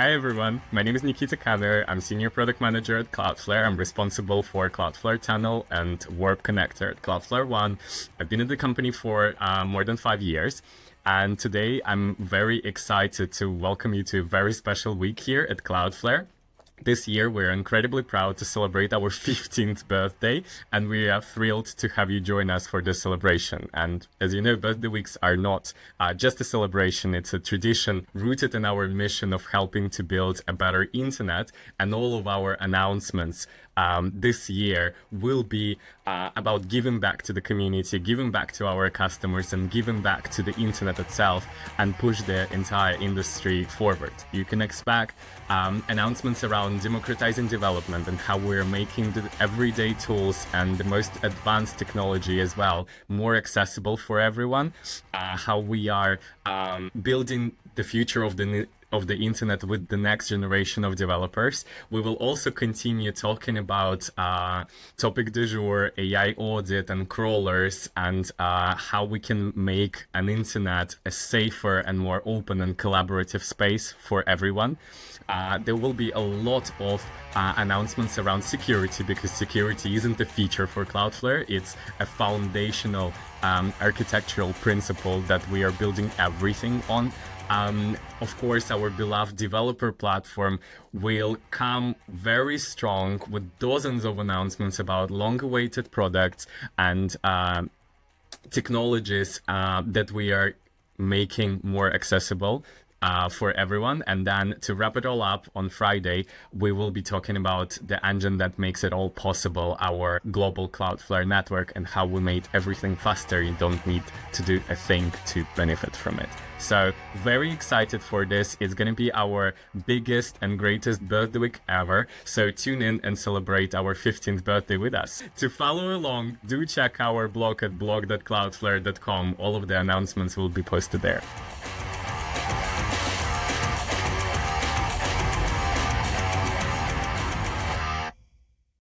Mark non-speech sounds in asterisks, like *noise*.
Hi everyone, my name is Nikita Kader. I'm Senior Product Manager at Cloudflare. I'm responsible for Cloudflare Tunnel and Warp Connector at Cloudflare One. I've been at the company for uh, more than five years. And today I'm very excited to welcome you to a very special week here at Cloudflare. This year, we're incredibly proud to celebrate our *laughs* 15th birthday, and we are thrilled to have you join us for this celebration. And as you know, birthday weeks are not uh, just a celebration, it's a tradition rooted in our mission of helping to build a better internet, and all of our announcements um, this year will be uh, about giving back to the community, giving back to our customers, and giving back to the internet itself and push the entire industry forward. You can expect um, announcements around democratizing development and how we're making the everyday tools and the most advanced technology as well more accessible for everyone. Uh, how we are um, building the future of the of the internet with the next generation of developers. We will also continue talking about uh, topic du jour, AI audit, and crawlers, and uh, how we can make an internet a safer and more open and collaborative space for everyone. Uh, there will be a lot of uh, announcements around security because security isn't a feature for Cloudflare. It's a foundational um, architectural principle that we are building everything on. Um, of course, our beloved developer platform will come very strong with dozens of announcements about long-awaited products and uh, technologies uh, that we are making more accessible uh, for everyone. And then to wrap it all up on Friday, we will be talking about the engine that makes it all possible, our global Cloudflare network, and how we made everything faster. You don't need to do a thing to benefit from it. So very excited for this. It's going to be our biggest and greatest birthday week ever. So tune in and celebrate our 15th birthday with us. To follow along, do check our blog at blog.cloudflare.com. All of the announcements will be posted there.